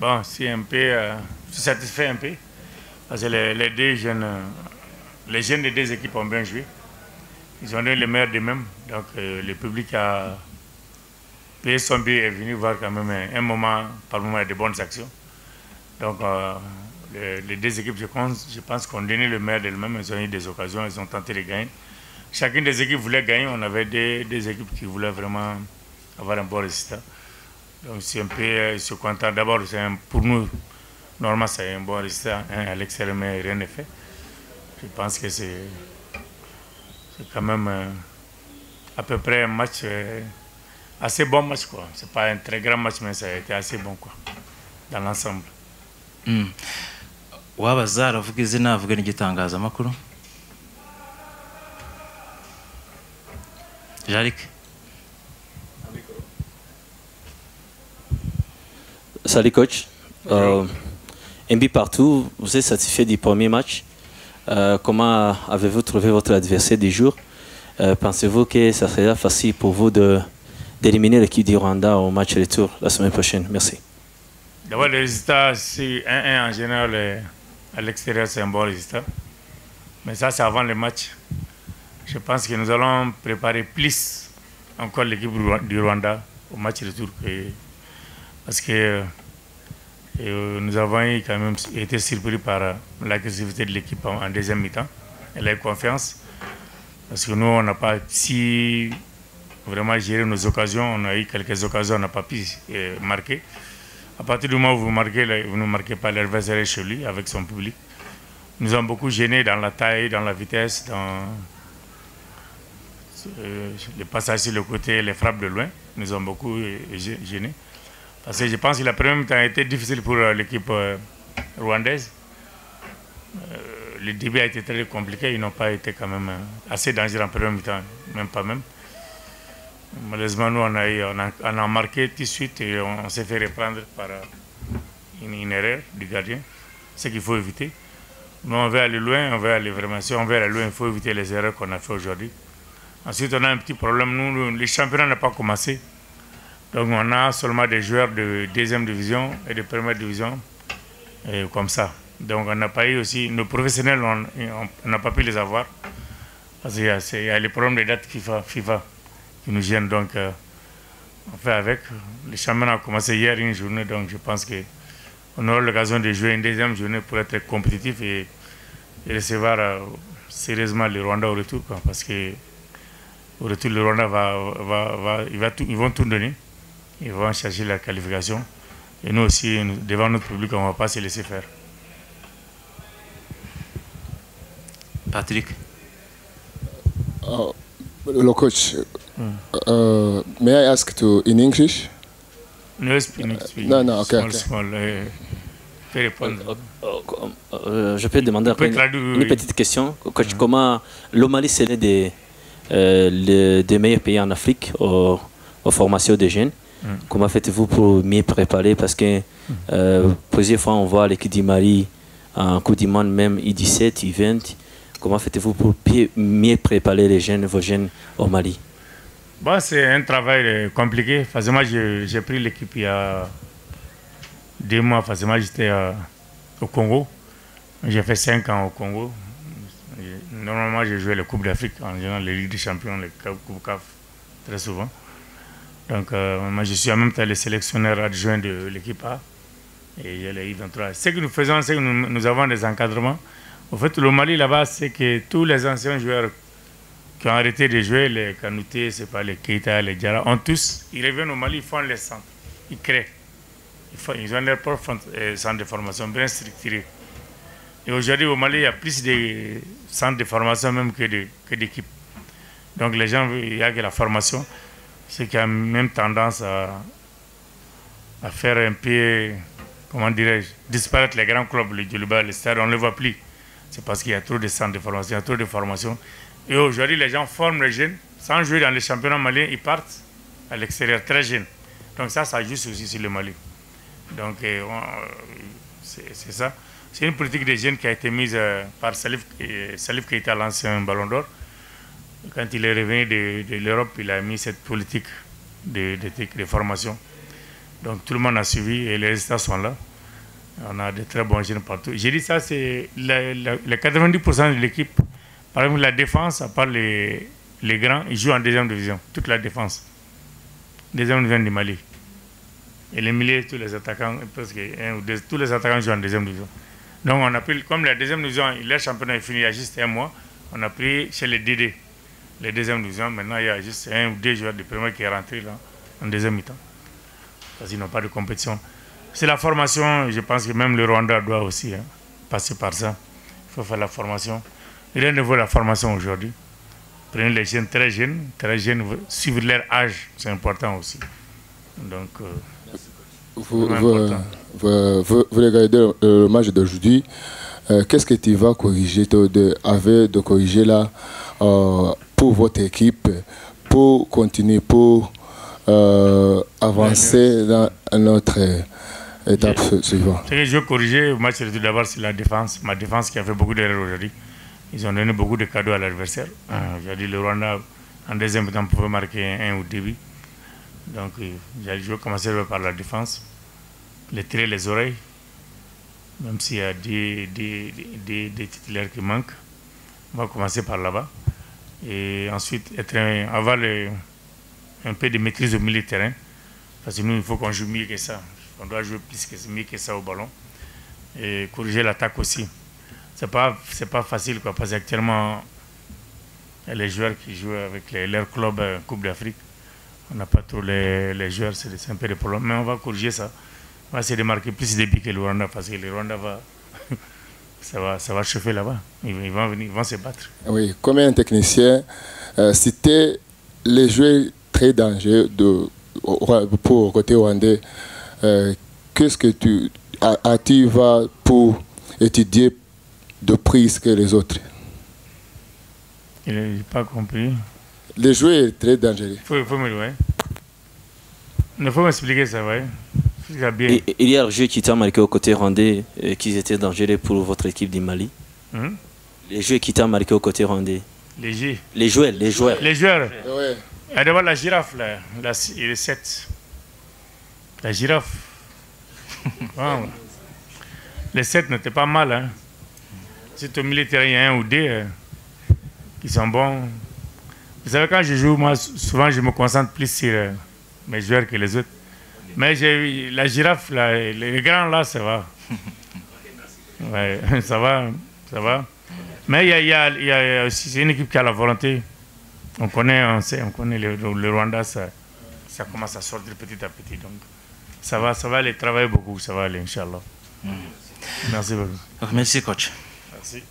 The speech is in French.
Bon, c'est un peu. Euh, satisfait un peu. Parce que les, deux jeunes. Euh, les jeunes des deux équipes ont bien joué. Ils ont donné le meilleur d'eux-mêmes. Donc, euh, le public a payé son billet et est venu voir quand même un, moment, par moment, de bonnes actions. Donc, les, deux équipes, je pense, je pense qu'on donnait le meilleur d'elles-mêmes. Ils ont eu des occasions, ils ont tenté de gagner. Chacune des équipes voulait gagner. On avait des, équipes qui voulaient vraiment avoir un bon résultat. Donc, c'est un peu, euh, content. D'abord, pour nous, normalement, c'est un bon résultat. Hein, à l'extérieur, mais rien n'est fait. Je pense que c'est quand même euh, à peu près un match, euh, assez bon match. Ce n'est pas un très grand match, mais ça a été assez bon quoi, dans l'ensemble. Mm. wabaza aravuga izina avuga n'igitangazamakuru jarike Salut coach. Euh, un partout, vous êtes satisfait du premier match. Euh, comment avez-vous trouvé votre adversaire du jour? Euh, Pensez-vous que ça serait facile pour vous d'éliminer l'équipe du Rwanda au match retour la semaine prochaine? Merci. D'abord, le résultat, c'est 1-1 en général euh, à l'extérieur, c'est un bon résultat. Mais ça, c'est avant le match. Je pense que nous allons préparer plus encore l'équipe du Rwanda au match retour. Parce que euh, nous avons quand même été surpris par euh, l'agressivité de l'équipe en, deuxième mi-temps. Elle a eu confiance. Parce que nous, on n'a pas si vraiment géré nos occasions. On a eu quelques occasions, on n'a pas pu euh, marquer. À partir du moment où vous, marquez, vous ne marquez pas l'adversaire chez lui, avec son public, nous avons beaucoup gêné dans la taille, dans la vitesse, dans les passages sur le côté, les frappes de loin. Nous avons beaucoup gêné. Parce que je pense que la première mi-temps a été difficile pour euh, l'équipe euh, rwandaise. Euh, le début a été très compliqué. Ils n'ont pas été quand même assez dangereux en première mi-temps, même pas même. Malheureusement, nous, on a, on a, marqué tout de suite et on, s'est fait reprendre par une, erreur du gardien, ce qu'il faut éviter. Nous, on veut aller loin, on veut aller vraiment. Si on veut aller loin, il faut éviter les erreurs qu'on a fait aujourd'hui. Ensuite, on a un petit problème. Nous, les championnats n'ont pas commencé. Donc on a seulement des joueurs de deuxième division et de première division, et comme ça. Donc on n'a pas eu aussi, nos professionnels, on n'a pas pu les avoir. Parce qu'il y, a les problèmes de date FIFA, qui nous gênent. Donc euh, on fait avec. Les championnat a commencé hier une journée, donc je pense qu'on aura l'occasion de jouer une deuxième journée pour être compétitif et, recevoir euh, sérieusement le Rwanda au retour. parce que au retour, le Rwanda va, va, va, va ils vont tout donner ils vont chercher la qualification. Et nous aussi, devant notre public, on ne va pas se laisser faire. Patrick. Uh, hello, coach. Mm. Uh, may I ask to in English? No, speak, uh, no, no, okay. Small, small, uh, répondre. Euh, je peux demander une, une, petite question. Coach, mm. Comment l'Omalie, c'est l'un des, euh, des meilleurs pays en Afrique aux, aux formations des jeunes? Mm. Comment faites-vous pour mieux préparer? Parce que euh, plusieurs fois, on voit l'équipe du Mali en Coupe du Monde, même I-17, I-20. Comment faites-vous pour mieux préparer les jeunes, vos jeunes au Mali? Bon, C'est un travail euh, compliqué. J'ai pris l'équipe il y a deux mois. Moi, j'étais euh, au Congo. J'ai fait cinq ans au Congo. Normalement, j'ai joué les Coupes d'Afrique, en général, les Ligues des Champions, les Coupes CAF, très souvent. Donc, euh, moi, je suis en même temps le sélectionneur adjoint de l'équipe A et j'ai les I23. Ce que nous faisons, c'est que nous, avons des encadrements. En fait, le Mali, là-bas, c'est que tous les anciens joueurs qui ont arrêté de jouer, les Kanouté, c'est pas les Keita, les Djara, tous, ils reviennent au Mali, ils font les centres, ils créent. Ils, ils ont leur propre euh, centre de formation bien structuré. Et aujourd'hui, au Mali, il y a plus de centres de formation même que d'équipes. Que Donc, les gens, il n'y a que la formation ce qui a même tendance à, à faire un peu, comment dirais-je, disparaître les grands clubs, le Djoluba, le Stade, on ne les voit plus. C'est parce qu'il y a trop de centres de formation, il y a trop de formation. Et aujourd'hui, les gens forment les jeunes, sans jouer dans les championnats maliens, ils partent à l'extérieur très jeunes. Donc ça, ça joue aussi sur le Mali. Donc euh, c'est ça. C'est une politique des jeunes qui a été mise euh, par Salif, Salif Keita, l'ancien ballon d'or. Quand il est revenu de, l'Europe, il a mis cette politique de, de, formation. Donc tout le monde a suivi et les résultats sont là. On a de très bons jeunes partout. J'ai dit ça, c'est les 90% de l'équipe. Par exemple, la défense, à part les, les grands, ils jouent en deuxième division. Toute la défense. Deuxième division du Mali. Et les milliers, tous les attaquants, ou deux, tous les attaquants jouent en deuxième division. Donc on a pris, comme la deuxième division, le championnat est fini il y a juste un mois, on a pris chez les DD, les deuxième division. Maintenant, il y a juste un ou deux joueurs de premier qui est rentré là, en deuxième mi-temps. Parce qu'ils n'ont pas de compétition. C'est la formation, je pense que même le Rwanda doit aussi hein, passer par ça. Il faut faire la formation. Rien ne vaut la formation aujourd'hui. Prenez les jeunes très jeunes, très jeunes, suivre leur âge, c'est important aussi. Donc, euh, vous, vous, regardez le match d'aujourd'hui. Euh, qu'est-ce que tu vas corriger, de, avec de corriger là euh, pour votre équipe, pour continuer, pour euh, avancer dans notre étape suivante Ce que je veux corriger au match de d'abord, c'est la défense. Ma défense qui a fait beaucoup d'erreurs aujourd'hui. Ils ont donné beaucoup de cadeaux à l'adversaire. J'ai dit le Rwanda, en deuxième temps, pouvait marquer un ou deux buts. Donc, je vais commencer par la défense. Les tirer les oreilles, même s'il y a des, des, des, des, titulaires qui manquent. On va commencer par là-bas. Et ensuite, être avoir un peu de maîtrise au milieu de terrain. Parce que nous, il faut qu'on joue mieux que ça. On doit jouer plus que, mieux que ça au ballon. Et corriger l'attaque aussi. Ce n'est pas, pas facile, quoi, parce qu'actuellement, les joueurs qui jouent avec leur club euh, Coupe d'Afrique, on n'a pas tous les, les joueurs, c'est un peu de problème. Mais on va corriger ça. On va essayer de marquer plus de buts que le Rwanda parce que le Rwanda va. ça va, ça va chauffer là-bas. Ils, vont venir, ils vont se battre. Oui, comme un technicien, euh, c'était les joueurs très dangereux de, pour côté rwandais. Euh, qu'est-ce que tu as, tu vas pour étudier de prise que les autres? Il n'a pas compris. Les joueurs très dangereux. Il faut, faut me ouais. Il faut m'expliquer ça, ouais. Et, il y a un jeu qui t'a marqué au côté rwandais, euh, qui étaient dangereux pour votre équipe du Mali. Hmm? Les jeux qui t'ont marqué au côté rwandais. Les jeux Les joueurs, les joueurs. Les joueurs. Ouais. Ah, d'abord la girafe, là, la, il est 7. La girafe. Les 7 n'étaient pas mal. Hein. C'est au milieu il y a un ou deux euh, qui sont bons. Vous savez, quand je joue, moi, souvent, je me concentre plus sur euh, mes joueurs que les autres. Mais j'ai la girafe, là, les grands là, ça va. Ouais, ça va, ça va. Mais il y a, y, a, y a, aussi, une équipe qui a la volonté. On connaît, on sait, on connaît le, le Rwanda, ça, ça commence à sortir petit à petit. Donc, ça va, ça va aller travailler beaucoup, ça va aller, Inch'Allah. Mm. Merci beaucoup. Merci, coach. Merci.